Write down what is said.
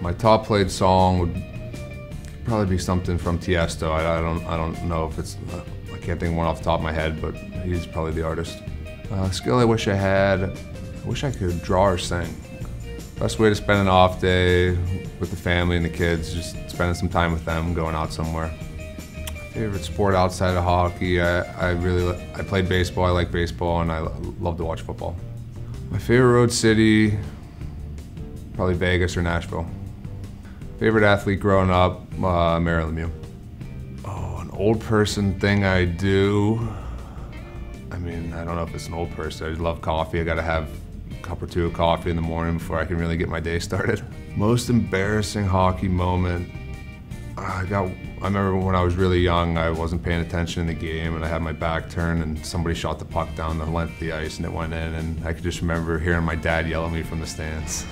My top played song would probably be something from Tiesto. I, I don't I don't know if it's I can't think of one off the top of my head, but he's probably the artist. Uh, skill I wish I had. I wish I could draw or sing. Best way to spend an off day with the family and the kids, just spending some time with them, going out somewhere. Favorite sport outside of hockey, I, I really I played baseball. I like baseball, and I love to watch football. My favorite road city, probably Vegas or Nashville. Favorite athlete growing up, uh, Mario Lemieux. Oh, an old person thing I do. I mean, I don't know if it's an old person. I just love coffee. I gotta have a cup or two of coffee in the morning before I can really get my day started. Most embarrassing hockey moment. I got. I remember when I was really young, I wasn't paying attention in the game, and I had my back turned, and somebody shot the puck down the length of the ice, and it went in. And I could just remember hearing my dad yell at me from the stands.